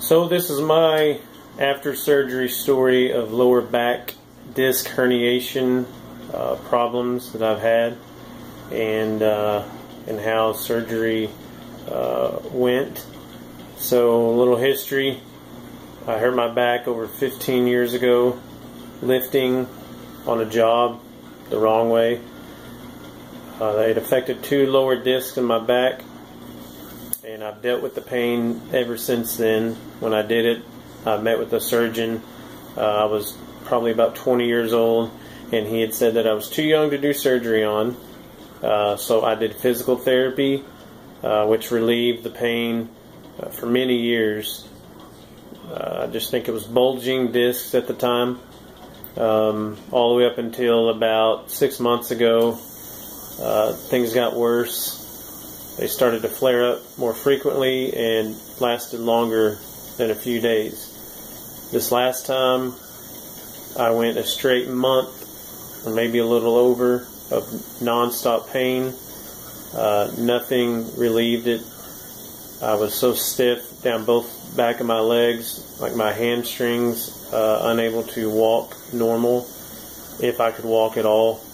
So this is my after surgery story of lower back disc herniation uh, problems that I've had and uh, and how surgery uh, went. So a little history. I hurt my back over 15 years ago lifting on a job the wrong way. Uh, it affected two lower discs in my back I've dealt with the pain ever since then. When I did it, I met with a surgeon. Uh, I was probably about 20 years old, and he had said that I was too young to do surgery on. Uh, so I did physical therapy, uh, which relieved the pain uh, for many years. Uh, I just think it was bulging discs at the time. Um, all the way up until about six months ago, uh, things got worse they started to flare up more frequently and lasted longer than a few days. This last time, I went a straight month, or maybe a little over, of nonstop pain. Uh, nothing relieved it. I was so stiff down both back of my legs, like my hamstrings, uh, unable to walk normal, if I could walk at all.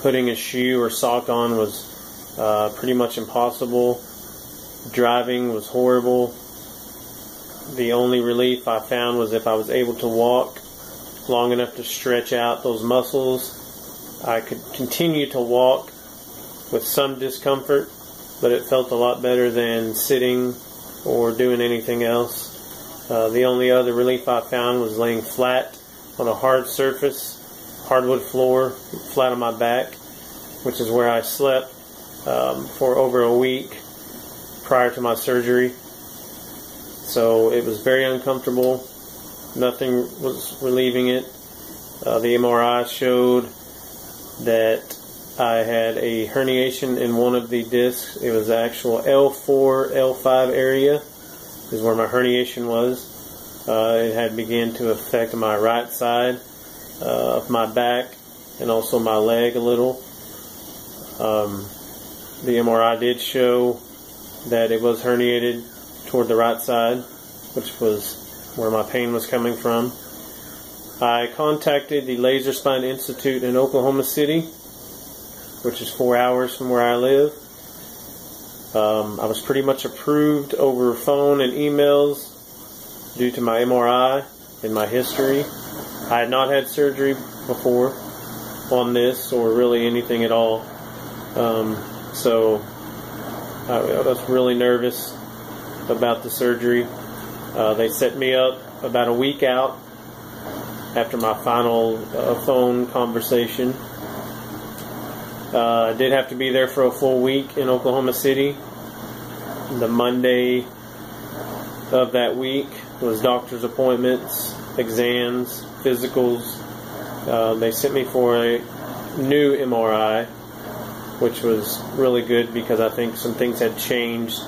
Putting a shoe or sock on was uh, pretty much impossible. Driving was horrible. The only relief I found was if I was able to walk long enough to stretch out those muscles. I could continue to walk with some discomfort, but it felt a lot better than sitting or doing anything else. Uh, the only other relief I found was laying flat on a hard surface, hardwood floor, flat on my back, which is where I slept um, for over a week prior to my surgery. So it was very uncomfortable. Nothing was relieving it. Uh, the MRI showed that I had a herniation in one of the discs. It was the actual L4, L5 area is where my herniation was. Uh, it had begun to affect my right side uh, of my back and also my leg a little. Um, the MRI did show that it was herniated toward the right side, which was where my pain was coming from. I contacted the Laser Spine Institute in Oklahoma City, which is four hours from where I live. Um, I was pretty much approved over phone and emails due to my MRI and my history. I had not had surgery before on this or really anything at all. Um, so I, was really nervous about the surgery. Uh, they set me up about a week out after my final uh, phone conversation. Uh, I did have to be there for a full week in Oklahoma City. The Monday of that week was doctor's appointments, exams, physicals. Uh, they sent me for a new MRI which was really good because I think some things had changed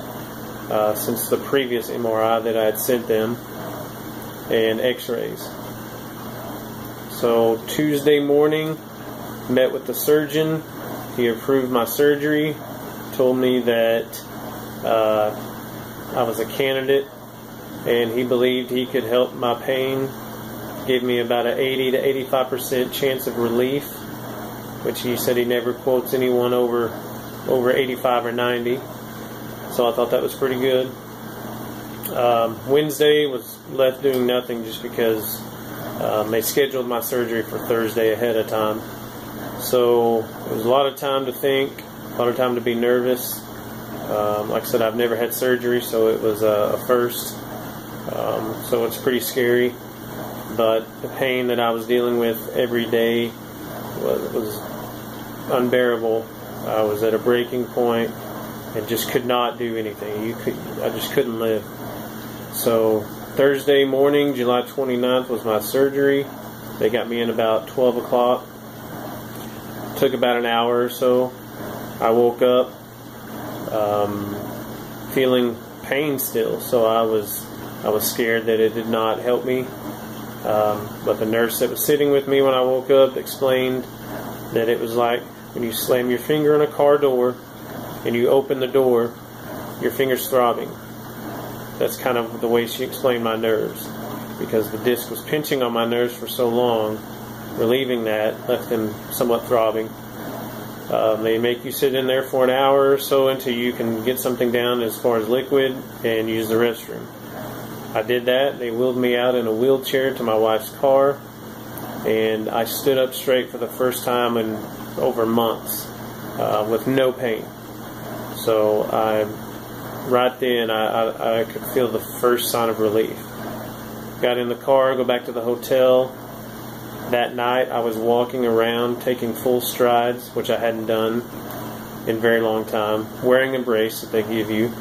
uh, since the previous MRI that I had sent them and x-rays. So Tuesday morning, met with the surgeon. He approved my surgery, told me that uh, I was a candidate and he believed he could help my pain, gave me about an 80 to 85% chance of relief which he said he never quotes anyone over over 85 or 90. So I thought that was pretty good. Um, Wednesday was left doing nothing just because um, they scheduled my surgery for Thursday ahead of time. So it was a lot of time to think, a lot of time to be nervous. Um, like I said, I've never had surgery, so it was a, a first. Um, so it's pretty scary. But the pain that I was dealing with every day was, was unbearable. I was at a breaking point and just could not do anything. You could, I just couldn't live. So Thursday morning, July 29th, was my surgery. They got me in about 12 o'clock. Took about an hour or so. I woke up um, feeling pain still, so I was I was scared that it did not help me. Um, but the nurse that was sitting with me when I woke up explained that it was like when you slam your finger on a car door and you open the door, your finger's throbbing. that's kind of the way she explained my nerves because the disc was pinching on my nerves for so long. Relieving that left them somewhat throbbing. Um, they make you sit in there for an hour or so until you can get something down as far as liquid and use the restroom. I did that. They wheeled me out in a wheelchair to my wife's car, and I stood up straight for the first time in over months uh, with no pain. So I, right then, I, I, I could feel the first sign of relief. Got in the car, go back to the hotel. That night, I was walking around, taking full strides, which I hadn't done in a very long time, wearing a brace that they give you,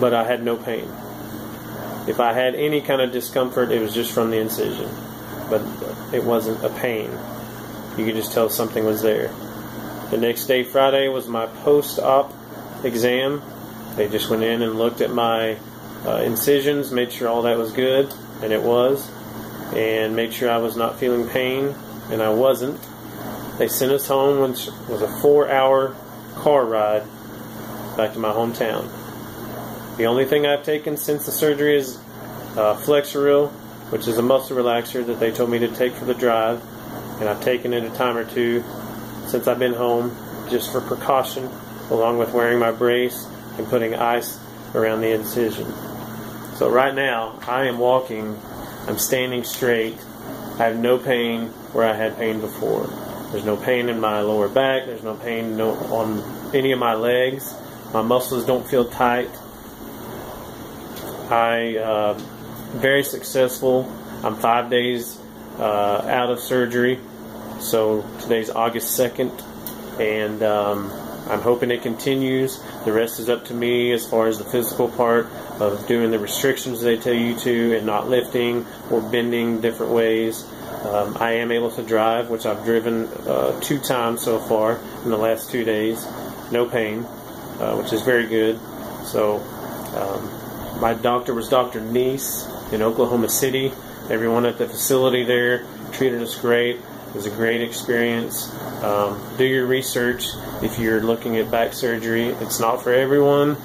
but I had no pain. If I had any kind of discomfort, it was just from the incision, but it wasn't a pain. You could just tell something was there. The next day, Friday, was my post op exam. They just went in and looked at my uh, incisions, made sure all that was good, and it was, and made sure I was not feeling pain, and I wasn't. They sent us home, which was a four hour car ride back to my hometown. The only thing I've taken since the surgery is uh, Flexeril, which is a muscle relaxer that they told me to take for the drive, and I've taken it a time or two since I've been home just for precaution, along with wearing my brace and putting ice around the incision. So right now, I am walking, I'm standing straight, I have no pain where I had pain before. There's no pain in my lower back, there's no pain no, on any of my legs, my muscles don't feel tight. I uh, very successful. I'm five days uh, out of surgery, so today's August 2nd, and um, I'm hoping it continues. The rest is up to me as far as the physical part of doing the restrictions they tell you to and not lifting or bending different ways. Um, I am able to drive, which I've driven uh, two times so far in the last two days. No pain, uh, which is very good. So, um, my doctor was Dr. Neese in Oklahoma City. Everyone at the facility there treated us great. It was a great experience. Um, do your research if you're looking at back surgery. It's not for everyone,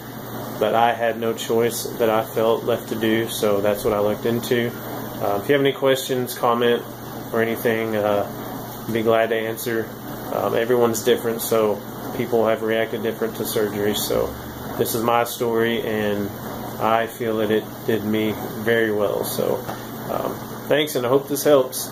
but I had no choice that I felt left to do, so that's what I looked into. Uh, if you have any questions, comment, or anything, uh, I'd be glad to answer. Um, everyone's different, so people have reacted different to surgery. So this is my story, and I feel that it did me very well. So um, thanks, and I hope this helps.